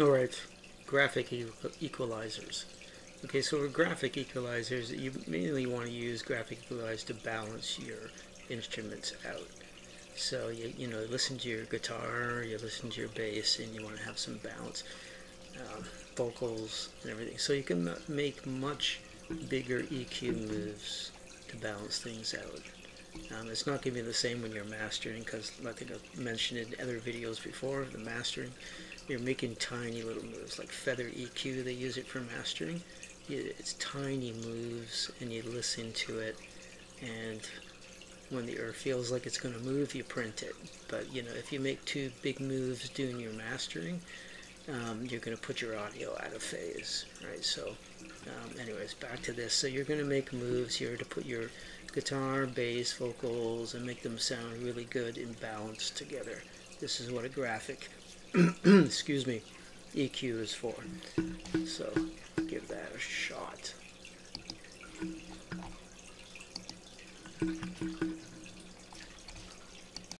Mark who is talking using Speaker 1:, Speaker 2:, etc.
Speaker 1: Alright, graphic equalizers. Okay, so for graphic equalizers, you mainly want to use graphic equalizers to balance your instruments out. So you, you know, listen to your guitar, you listen to your bass, and you want to have some balance, um, vocals, and everything. So you can make much bigger EQ moves to balance things out. Um, it's not going to be the same when you're mastering because, like I mentioned in other videos before, the mastering, you're making tiny little moves like feather EQ. They use it for mastering. It's tiny moves, and you listen to it, and when the earth feels like it's going to move, you print it. But you know, if you make two big moves doing your mastering, um, you're going to put your audio out of phase, right? So, um, anyways, back to this. So you're going to make moves here to put your guitar, bass, vocals, and make them sound really good and balanced together. This is what a graphic, excuse me, EQ is for. So give that a shot.